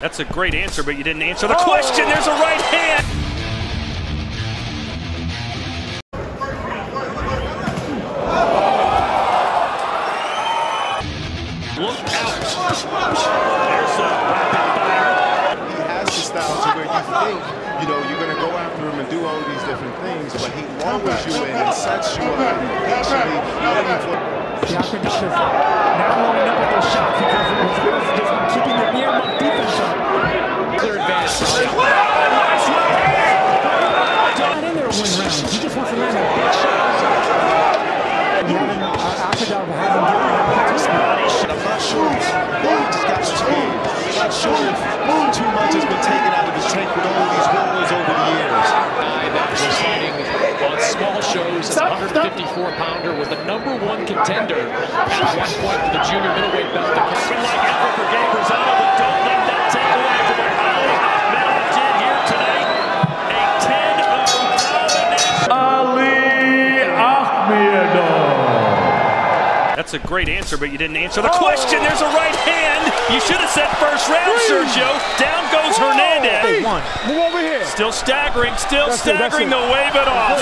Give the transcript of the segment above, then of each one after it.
That's a great answer, but you didn't answer the question. There's a right hand. Look out. There's a rapid fire. he has the style to where you think, you know, you're going to go after him and do all these different things, but he lowers you in and sets you up and patiently waiting for. Siakam just now loading up with those shots because it was it was just keeping the near muck defense up. Clear advantage. Not in there to win rounds. He just wants to land a big shot. And having uh, Akadov hasn't given him that speed. I'm not sure if he just got speed. I'm not sure if too much has been taken out of his tank with all these rollers over the years. Guy that was fighting on small shows as a 154 pounder was the number one contender at one point for the junior middleweight belt. The Would like effort for Gabe Rosado, but don't let that take away from what Ali Akhmedov did here tonight. A 10-0 domination. Ali Akhmedov. That's a great answer, but you didn't answer the question. There's a right hand. You should have said first round, Sergio. Down goes Hernandez. One. Move over here. Still staggering, still That's it, that's staggering it. to wave it off.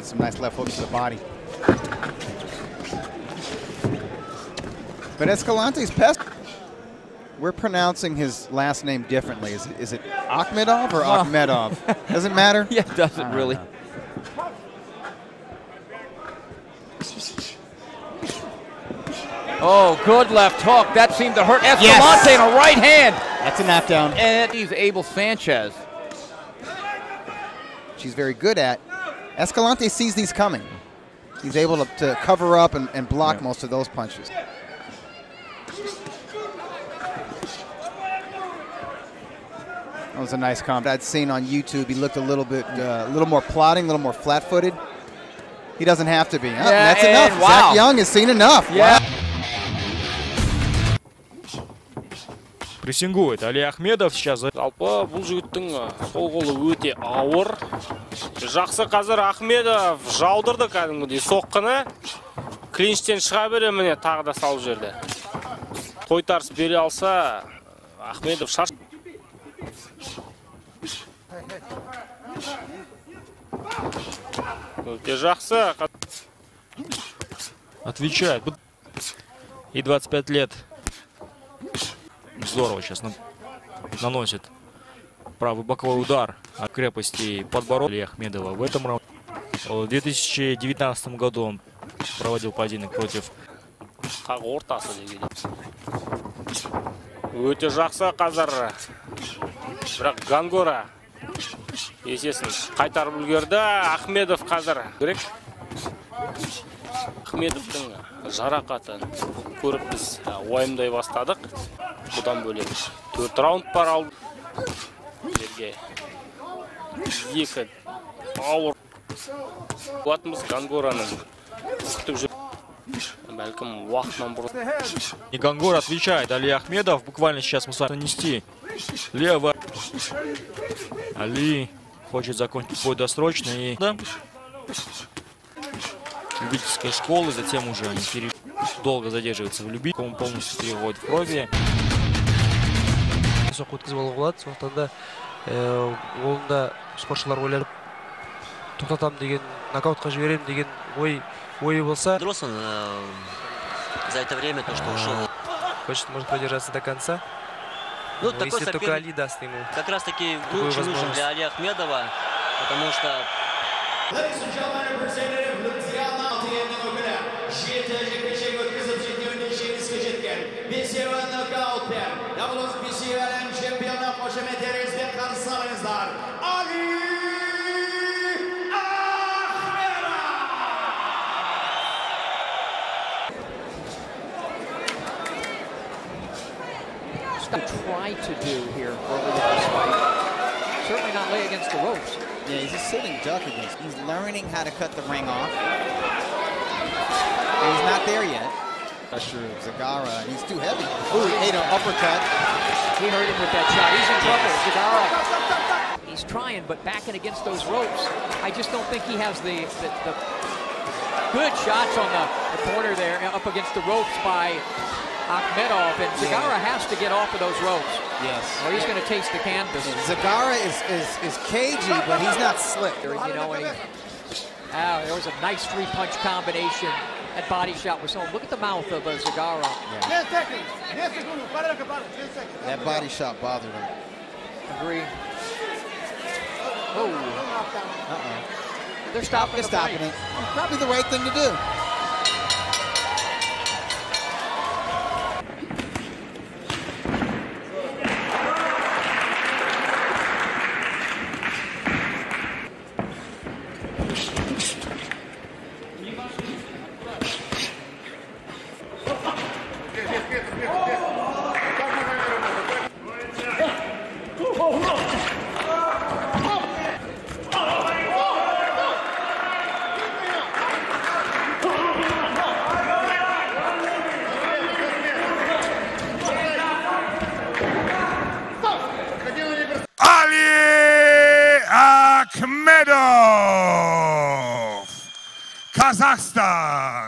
Landed some nice left hooks to the body. But Escalante's pest. We're pronouncing his last name differently. Is it, is it Akhmedov or Akhmedov? Doesn't matter. Yeah, it doesn't really. Oh, good left hook. That seemed to hurt Escalante in a right hand. That's a knockdown. And he's Abel Sanchez. She's very good at. Escalante sees these coming. He's able to, to cover up and, and block most of those punches. That was a nice comp. I'd seen on YouTube. He looked a little bit, uh, a little more plotting, a little more flat-footed. He doesn't have to be. Oh, Yeah, that's enough. wow. Zach Young has seen enough. Yeah. прессингует. Али Ахмедов сейчас за- жалпы бұл жігіттің сол қолы өте ауыр жақсы қазір ахмедов жаудырды кәдімгідей соққыны клинчтен шыға бере міне тағы да салып жіберді тойтарыс бере алса ахмедов шаш өте жақсы отвечает. И 25 лет. Здорово сейчас на- наносит правый боковой удар от крепости подбородка Али Ахмедова. В этом раунде. В 2019 году он проводил поединок против қақ ортасы деген өте жақсы қазір бірақ гангора есесін қайтарып үлгерді ахмедов қазір керек ахмедовтың жарақатын көріп біз ә, уайымдай бастадық бұдан бөлек төрт раунд бар ал жерге екі ауыр болатынбыз гангораның күтіп жүр бәлкім уақытынан бұрын И Гангор отвечает. Али Ахмедов буквально сейчас мы с вами нанести. Лево. Али хочет закончить бой досрочно. И да. любительской школы. Затем уже они пере- долго задерживаются в любви. Он полностью переводит в крови. соққы өткізіп алуға болады сондықтан да ә, оны да спортшылар ойланып тоқтатамын деген нокаутқа жіберемін деген ой ойы болса Дрос он э, за это время, то, что ушел. хочет может продержаться до конца Ну, Но такой если только соперник Али даст ему как раз таки такую очень нужен возможность. для Али Ахмедова, потому что To try to do here early in this fight. Certainly not lay against the ropes. Yeah, he's a sitting duck against. He's learning how to cut the ring off. And he's not there yet. Pressure Zegarra. He's too heavy. Ooh, he ate an uppercut. He hurt him with that shot. He's in trouble. Zegarra. He's trying, but backing against those ropes. I just don't think he has the, the, the good shots on the, the corner there, up against the ropes by Akhmedov, and Zegarra has to get off of those ropes. Yes. Or he's going to taste the canvas. Zegarra is, is, is cagey, but he's not slick. You know, and he, ah, there was a nice three-punch combination. That body shot was home. Look at the mouth of uh, Zegarra. That body shot bothered him. Agree. Oh, Uh-oh. they're stopping They're the stopping fight. it. Probably the right thing to do. Batista.